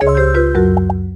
you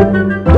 Oh,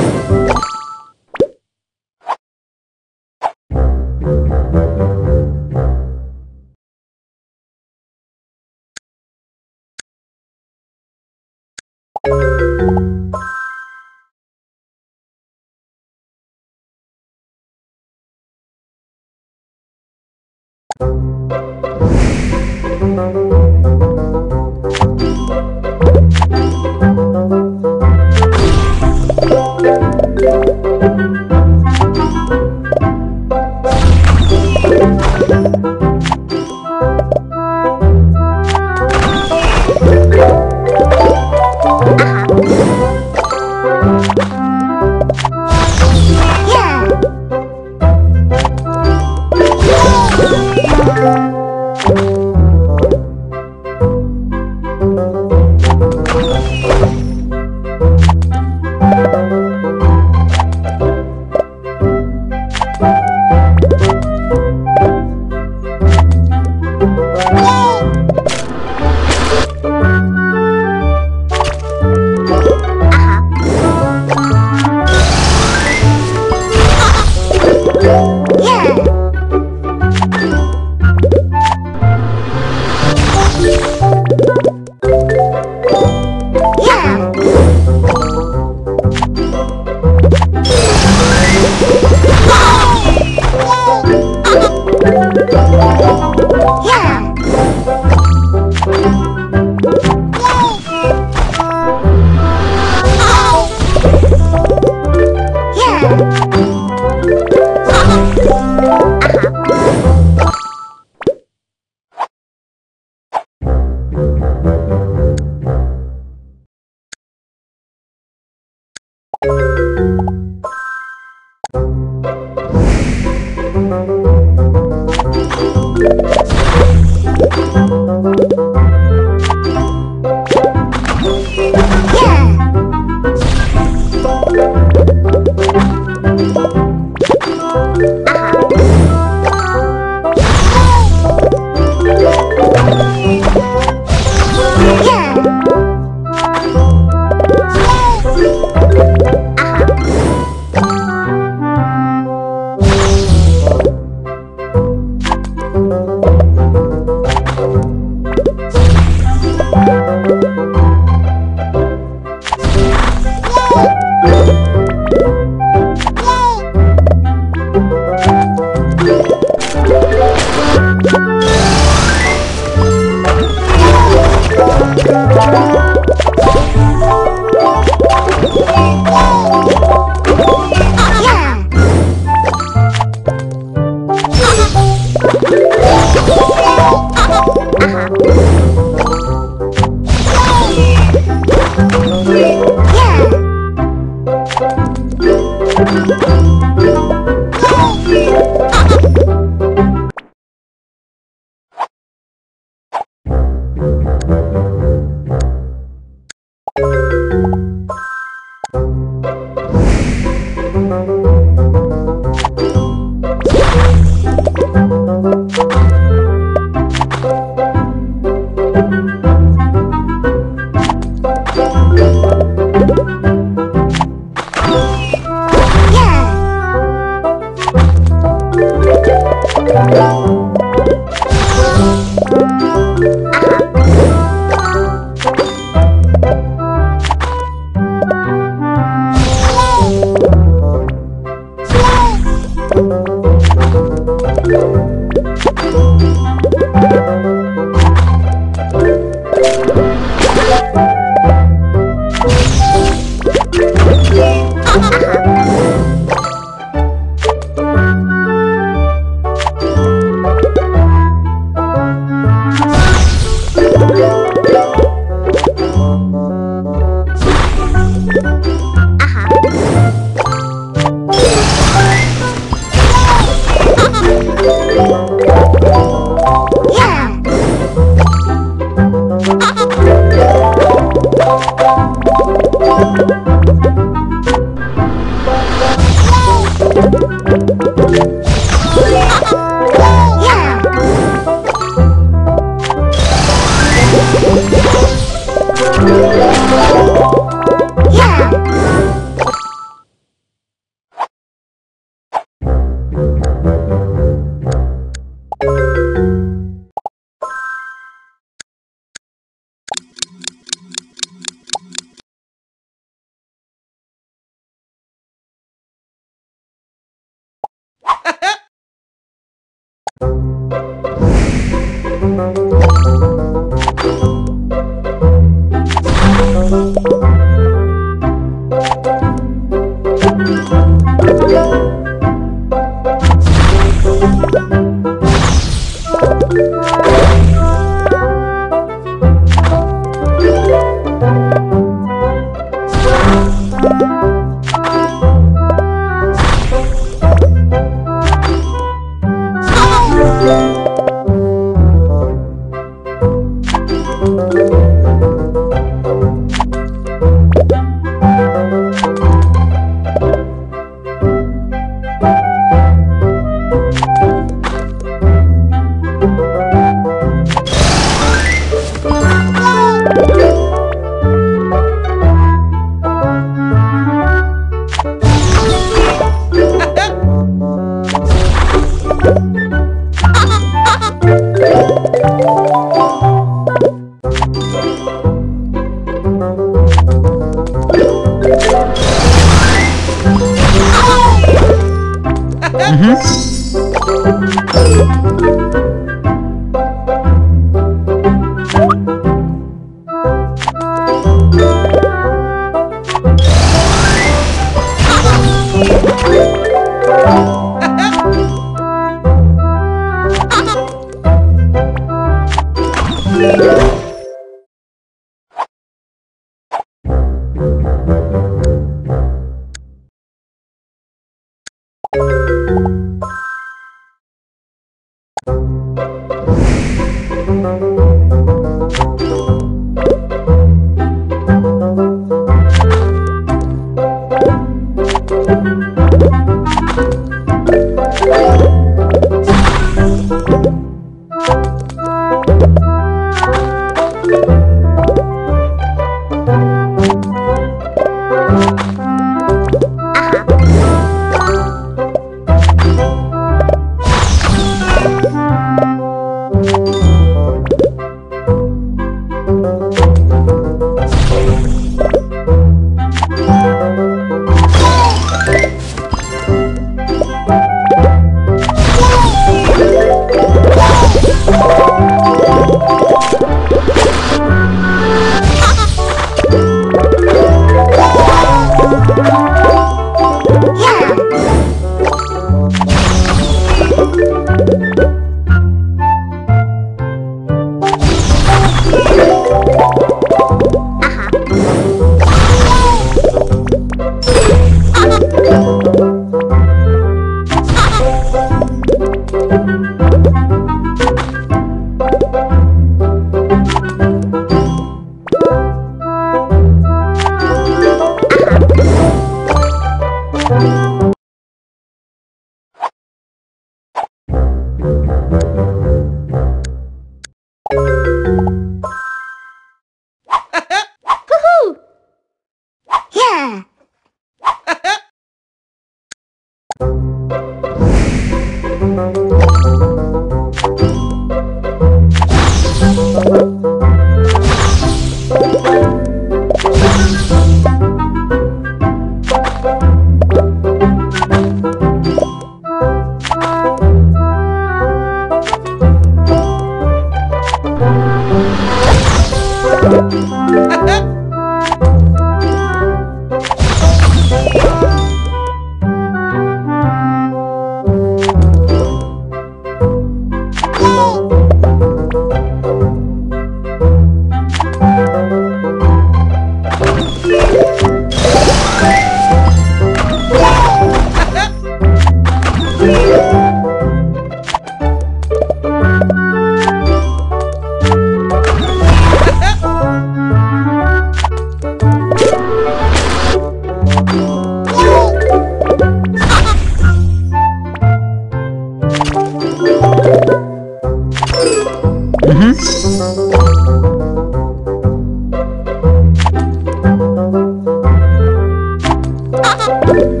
Yeah!